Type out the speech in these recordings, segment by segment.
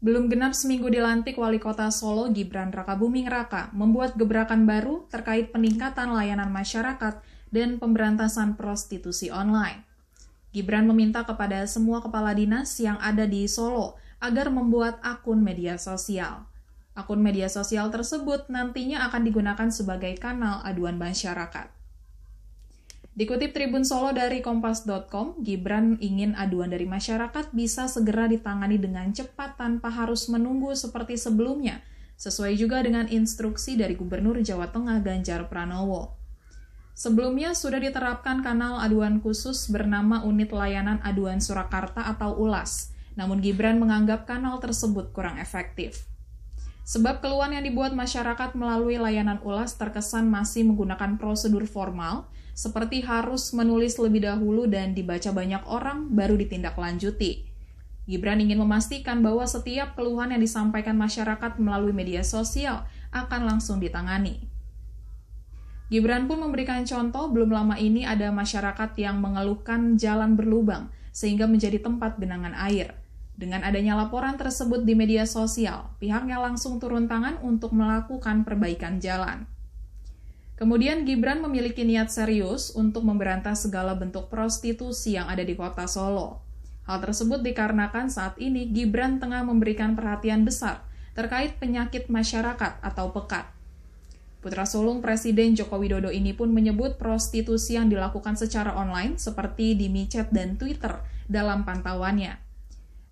Belum genap seminggu dilantik Wali Kota Solo Gibran Rakabuming Raka membuat gebrakan baru terkait peningkatan layanan masyarakat dan pemberantasan prostitusi online. Gibran meminta kepada semua kepala dinas yang ada di Solo agar membuat akun media sosial. Akun media sosial tersebut nantinya akan digunakan sebagai kanal aduan masyarakat. Dikutip Tribun Solo dari kompas.com, Gibran ingin aduan dari masyarakat bisa segera ditangani dengan cepat tanpa harus menunggu seperti sebelumnya, sesuai juga dengan instruksi dari Gubernur Jawa Tengah Ganjar Pranowo. Sebelumnya sudah diterapkan kanal aduan khusus bernama Unit Layanan Aduan Surakarta atau ULAS, namun Gibran menganggap kanal tersebut kurang efektif. Sebab keluhan yang dibuat masyarakat melalui layanan ULAS terkesan masih menggunakan prosedur formal, seperti harus menulis lebih dahulu dan dibaca banyak orang baru ditindaklanjuti. Gibran ingin memastikan bahwa setiap keluhan yang disampaikan masyarakat melalui media sosial akan langsung ditangani. Gibran pun memberikan contoh belum lama ini ada masyarakat yang mengeluhkan jalan berlubang sehingga menjadi tempat genangan air. Dengan adanya laporan tersebut di media sosial, pihaknya langsung turun tangan untuk melakukan perbaikan jalan. Kemudian Gibran memiliki niat serius untuk memberantas segala bentuk prostitusi yang ada di kota Solo. Hal tersebut dikarenakan saat ini Gibran tengah memberikan perhatian besar terkait penyakit masyarakat atau pekat. Putra sulung Presiden Joko Widodo ini pun menyebut prostitusi yang dilakukan secara online seperti di micet dan Twitter dalam pantauannya.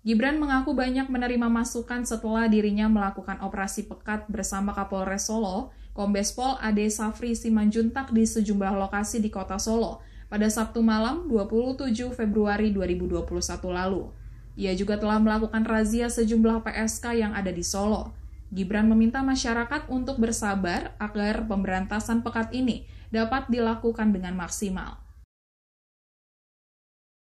Gibran mengaku banyak menerima masukan setelah dirinya melakukan operasi pekat bersama Kapolres Solo Kombes Pol Ade Safri Simanjuntak di sejumlah lokasi di kota Solo pada Sabtu malam 27 Februari 2021 lalu. Ia juga telah melakukan razia sejumlah PSK yang ada di Solo. Gibran meminta masyarakat untuk bersabar agar pemberantasan pekat ini dapat dilakukan dengan maksimal.